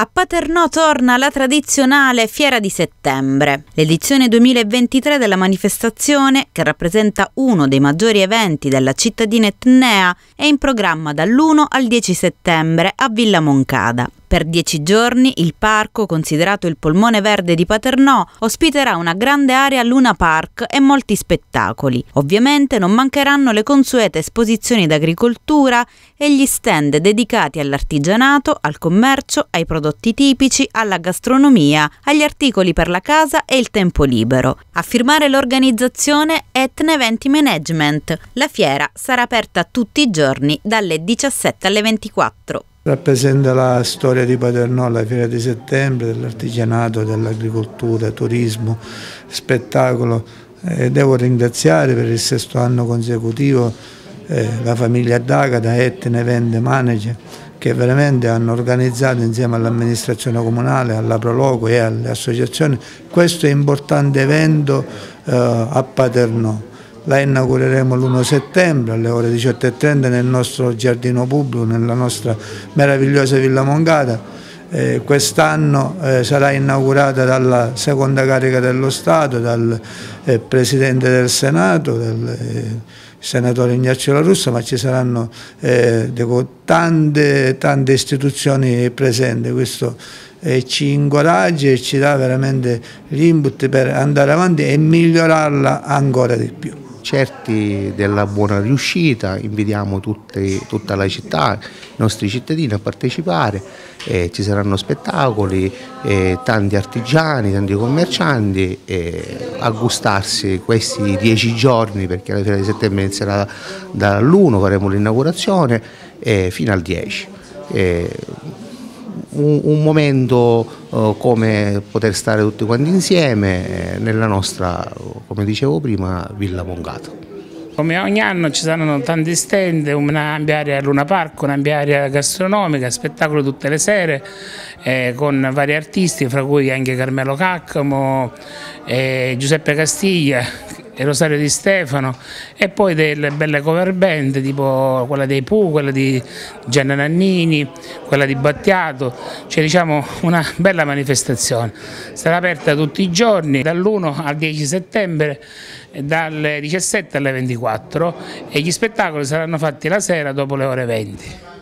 A Paternò torna la tradizionale Fiera di Settembre. L'edizione 2023 della manifestazione, che rappresenta uno dei maggiori eventi della cittadina etnea, è in programma dall'1 al 10 settembre a Villa Moncada. Per dieci giorni il parco, considerato il polmone verde di Paternò, ospiterà una grande area Luna Park e molti spettacoli. Ovviamente non mancheranno le consuete esposizioni d'agricoltura e gli stand dedicati all'artigianato, al commercio, ai prodotti tipici, alla gastronomia, agli articoli per la casa e il tempo libero. A firmare l'organizzazione Etne Eventi Management. La fiera sarà aperta tutti i giorni dalle 17 alle 24. Rappresenta la storia di Paternò, la fiera di settembre, dell'artigianato, dell'agricoltura, turismo, spettacolo. E devo ringraziare per il sesto anno consecutivo eh, la famiglia D'Agata, Etne Event Manager, che veramente hanno organizzato insieme all'amministrazione comunale, alla Prologo e alle associazioni questo importante evento eh, a Paternò la inaugureremo l'1 settembre alle ore 18.30 nel nostro giardino pubblico, nella nostra meravigliosa Villa Mongata. Eh, Quest'anno eh, sarà inaugurata dalla seconda carica dello Stato, dal eh, Presidente del Senato, dal eh, senatore Ignazio La Russa, ma ci saranno eh, tante, tante, istituzioni presenti. Questo eh, ci incoraggia e ci dà veramente l'input per andare avanti e migliorarla ancora di più certi della buona riuscita, invitiamo tutti, tutta la città, i nostri cittadini a partecipare, eh, ci saranno spettacoli, eh, tanti artigiani, tanti commercianti eh, a gustarsi questi dieci giorni perché la fiera di settembre inizierà dall'1, faremo l'inaugurazione fino al 10 un, un momento uh, come poter stare tutti quanti insieme eh, nella nostra, come dicevo prima, Villa Mongato. Come ogni anno ci saranno tanti stand, un'ampia area Luna Park, un'ampia area gastronomica, spettacolo tutte le sere eh, con vari artisti, fra cui anche Carmelo Caccamo, eh, Giuseppe Castiglia e Rosario Di Stefano e poi delle belle cover band tipo quella dei Pooh, quella di Gianna Nannini, quella di Battiato, cioè diciamo una bella manifestazione. Sarà aperta tutti i giorni dall'1 al 10 settembre dalle 17 alle 24 e gli spettacoli saranno fatti la sera dopo le ore 20.